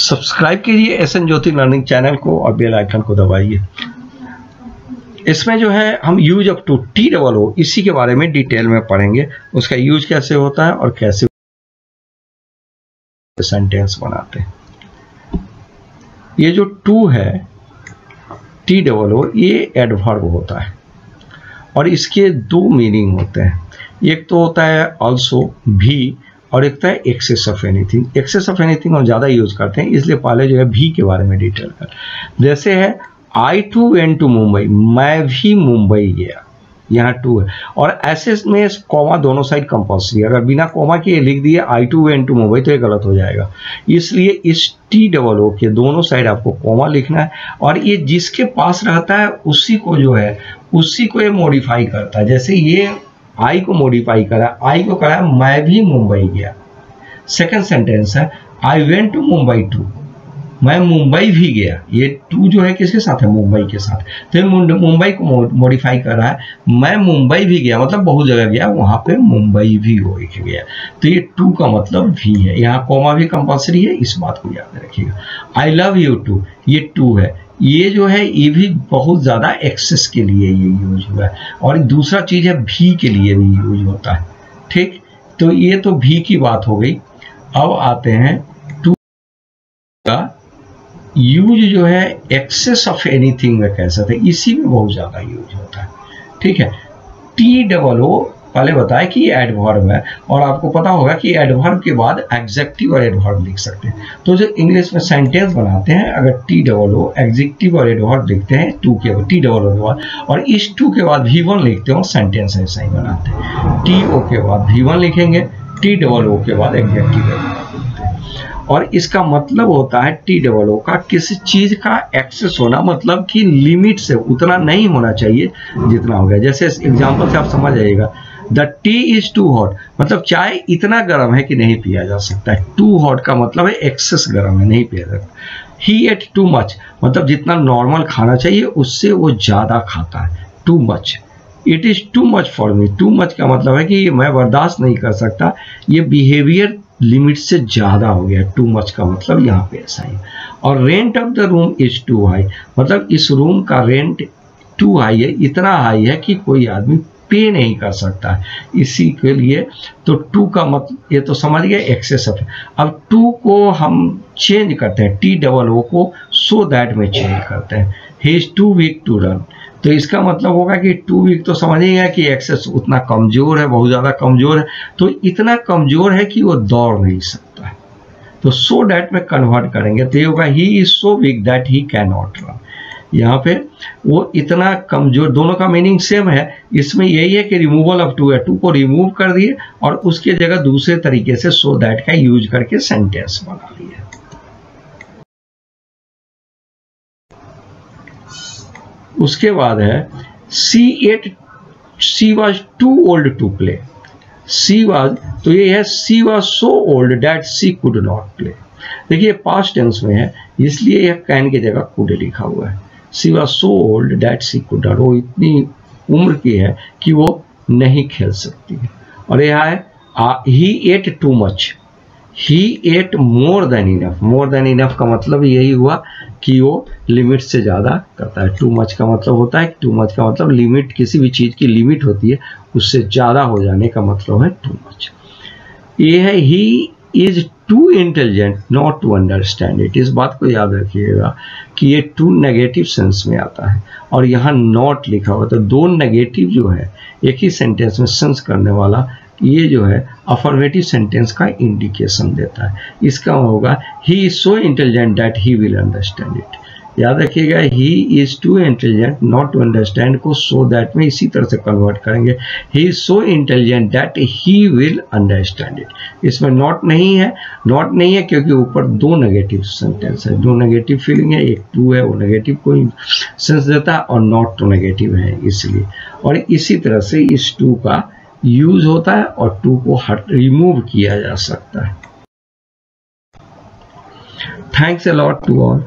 Subscribe कीजिए S N Jyoti learning channel को और बेल आइकन को दबाइए। इसमें जो है, हम use of too T double O इसी के बारे में डिटेल में पढ़ेंगे। उसका यूज़ कैसे होता है और कैसे सेंटेंस बनाते हैं। ये जो टू है टी डबल ओ ये एडवर्ब होता है। और इसके दो मीनिंग होते हैं। एक तो होता है ऑल्सो भी और एक है excess of anything excess of anything हम ज़्यादा यूज़ करते हैं, इसलिए पहले जो है भी के बारे में डिटेल कर। जैसे है I too went to Mumbai मैं भी मुंबई गया। यहाँ टू है। और ऐसे में कॉमा दोनों साइड कंपल्सरी अगर बिना कॉमा के लिख दिए I too went to Mumbai तो ये गलत हो जाएगा। इसलिए इस टी डबल ओ के दोनों साइड आपको कॉमा लिखना है। और ये जिसके पास रहता है, उसी को जो है, उसी को ये मॉडिफाई करता है। जैसे ये आई को मॉडिफाई करा, आई को करा, मैं भी मुंबई गया। सेकंड सेंटेंस है I went to Mumbai too मैं मुंबई भी गया। ये टू जो है किसके साथ है? मुंबई के साथ। तो मुंबई को मॉडिफाई कर रहा है मैं मुंबई भी गया। मतलब बहुत जगह गया, वहाँ पे मुंबई भी हो गया। तो ये टू का मतलब भी है। यहाँ कोमा भी कंपल्सरी है, इस बात को याद रखिएगा। आई लव यू टू ये टू है। ये जो है, ये भी बहुत ज़्यादा एक्सेस के लिए ये यूज़ हुआ है। और दूसरा चीज़ है, भी के लिए भी यूज़ होता है। ठीक? तो ये तो भी की बात हो गई। अब आते हैं टू का। यूज़ जो है एक्सेस ऑफ़ एनीथिंग में कह सकते इसी में बहुत ज़्यादा यूज़ होता है। ठीक है? टी डबल ओ पहले बताया कि एडवर्ब है, और आपको पता होगा कि एडवर्ब के बाद एग्जेक्टिव और एडवर्ब लिख सकते हैं। तो जो इंग्लिश में सेंटेंस बनाते हैं, अगर टी डबल ओ एग्जेक्टिव और एडवर्ब लिखते हैं टू के बाद टी डबल ओ के बाद, और इस टू के बाद वी वन लिखते हो सेंटेंस ऐसा ही बनाते हैं। टी ओ के बाद वी वन लिखेंगे टी डबल ओ के बाद एग्जेक्टिव लिखते हैं। और इसका मतलब होता है टी डबल ओ का किसी चीज़ का एक्सेस होना मतलब कि लिमिट से उतना नहीं होना चाहिए जितना हो गया। जैसे एग्जांपल से आप समझ जाइएगा the tea is too hot मतलब चाय इतना गर्म है कि नहीं पिया जा सकता है। टू हॉट का मतलब है एक्सेस गर्म है, नहीं पिया सकता। ही एट टू मच मतलब जितना नॉर्मल खाना चाहिए, उससे वो ज़्यादा खाता है। Too much it is too much for me too much का मतलब है कि मैं बर्दाश्त नहीं कर सकता। ये बिहेवियर लिमिट से ज़्यादा हो गया। टू मच का मतलब यहाँ पे ऐसा ही और rent of the room is too high मतलब इस रूम का रेंट टू हाई है, इतना हाई है कि कोई आदमी पे नहीं कर सकता। है इसी के लिए तो टू का मतलब ये तो समझ गए एक्सेस ऑफ़ अब टू को हम चेंज करते हैं टी डबल ओ को सो दैट में चेंज करते हैं। He is too weak to run तो इसका मतलब होगा कि टू वीक तो समझ ही कि एक्सेस उतना कमज़ोर है, बहुत ज़्यादा कमज़ोर है। तो इतना कमज़ोर है कि वो दौड़ नहीं सकता तो सो डैट में कन्वर्ट करेंगे। तो ये होगा he is so weak that he can not run यहाँ पे, वो इतना कमज़ोर, दोनों का मीनिंग सेम है। इसमें यही है कि रिमूवल ऑफ़ टू है। टू को रिमूव कर दिए और उसके जगह दूसरे तरीके से सो दैट का यूज़ करके सेंटेंस बना लिए उसके बाद है she ate she was too old to play she was तो ये है she was so old that she could not play देखिए पास्ट टेंस में है, इसलिए यह कैन की जगह कुड लिखा हुआ है। She was so old that she could वो इतनी उम्र की है कि वो नहीं खेल सकती है। और यह है he ate too much he ate more than enough more than enough का मतलब यही हुआ कि वो लिमिट से ज़्यादा करता है। टू मच का मतलब होता है टू मच का मतलब लिमिट किसी भी चीज़ की लिमिट होती है, उससे ज़्यादा हो जाने का मतलब है टू मच ये है he is too intelligent not to understand it इस बात को याद रखिएगा कि ये टू नेगेटिव सेंस में आता है। और यहाँ नॉट लिखा हुआ तो दो नेगेटिव जो है, एक ही सेंटेंस में सेंस करने वाला, ये जो है अफर्मेटिव सेंटेंस का इंडिकेशन देता है। इसका होगा he is so intelligent that he will understand it याद रखिएगा he is too intelligent not to understand को सो दैट में इसी तरह से कन्वर्ट करेंगे। He is so intelligent that he will understand it इसमें नॉट नहीं है। नॉट नहीं है क्योंकि ऊपर दो नेगेटिव सेंटेंस है। दो नेगेटिव फीलिंग है, एक टू है, वो नेगेटिव को सेंस देता है और नॉट टू नेगेटिव है इसलिए। और इसी तरह से इस टू का यूज़ होता है और टू को हट रिमूव किया जा सकता है। Thanks a lot to all